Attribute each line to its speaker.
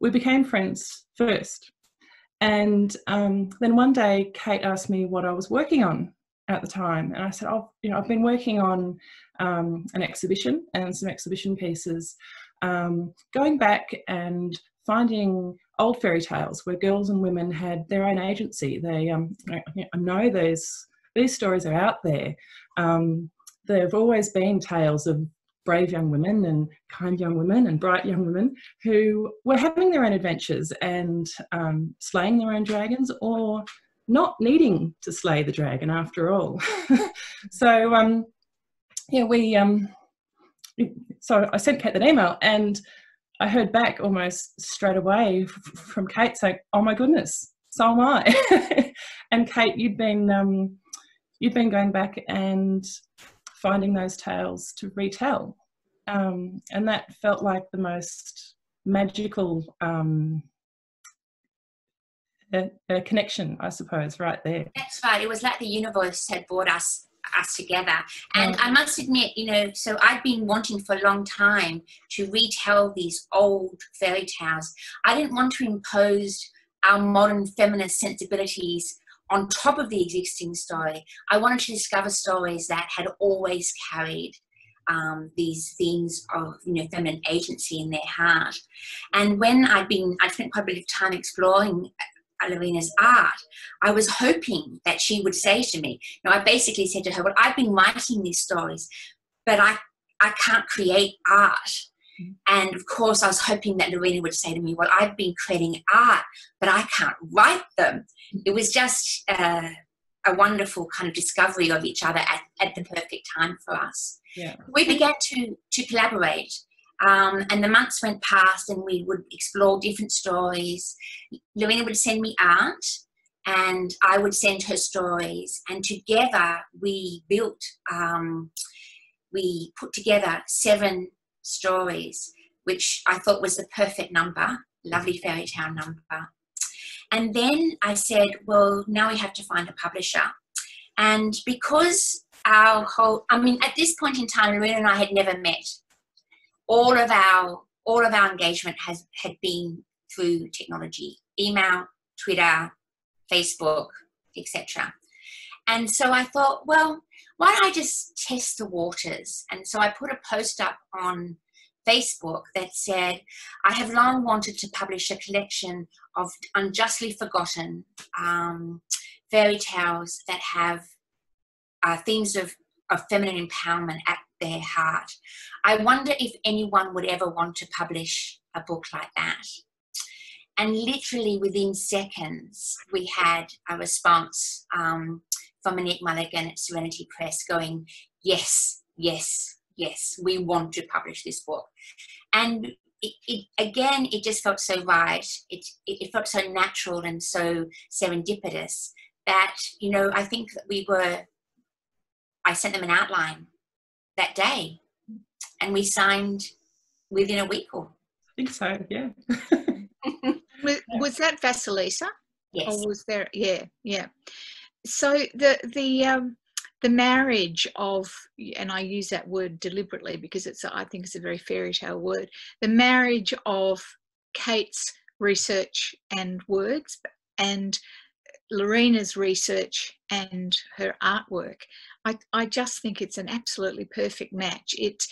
Speaker 1: we became friends first. And um, then one day, Kate asked me what I was working on at the time, and I said, "Oh, you know, I've been working on um, an exhibition and some exhibition pieces, um, going back and finding old fairy tales where girls and women had their own agency. They, um, I, know those these stories are out there. Um, there have always been tales of brave young women and kind young women and bright young women who were having their own adventures and um, slaying their own dragons or not needing to slay the dragon after all. so um, yeah, we um, so I sent Kate that email and I heard back almost straight away from Kate saying, "Oh my goodness, so am I." and Kate, you'd been um, you'd been going back and finding those tales to retell. Um, and that felt like the most magical um, a, a connection, I suppose, right there.
Speaker 2: That's right. It was like the universe had brought us us together. And I must admit, you know, so I've been wanting for a long time to retell these old fairy tales. I didn't want to impose our modern feminist sensibilities on top of the existing story, I wanted to discover stories that had always carried um, these themes of you know feminine agency in their heart. And when I'd been, I'd spent quite a bit of time exploring Lorena's art, I was hoping that she would say to me, you know, I basically said to her, well, I've been writing these stories, but I, I can't create art. And of course, I was hoping that Lorena would say to me, Well, I've been creating art, but I can't write them it was just uh, a wonderful kind of discovery of each other at, at the perfect time for us.
Speaker 1: Yeah.
Speaker 2: We began to, to collaborate. Um, and the months went past, and we would explore different stories. Lorena would send me art, and I would send her stories. And together, we built, um, we put together seven stories, which I thought was the perfect number, lovely fairy tale number. And then I said, well, now we have to find a publisher. And because our whole, I mean, at this point in time, Lorena and I had never met. All of our all of our engagement has had been through technology, email, Twitter, Facebook, etc. And so I thought, well, why don't I just test the waters? And so I put a post up on Facebook that said, I have long wanted to publish a collection of unjustly forgotten um, fairy tales that have uh, themes of, of feminine empowerment at their heart. I wonder if anyone would ever want to publish a book like that. And literally within seconds, we had a response um, from Monique Mulligan at Serenity Press going, Yes, yes, yes, we want to publish this book. And it, it, again, it just felt so right. It, it felt so natural and so serendipitous that, you know, I think that we were, I sent them an outline that day and we signed within a week or.
Speaker 1: I think so, yeah.
Speaker 3: was, was that Vasilisa?
Speaker 2: Yes.
Speaker 3: Or was there, yeah, yeah. So the, the, um, the marriage of and i use that word deliberately because it's i think it's a very fairy tale word the marriage of kate's research and words and lorena's research and her artwork I, I just think it's an absolutely perfect match. It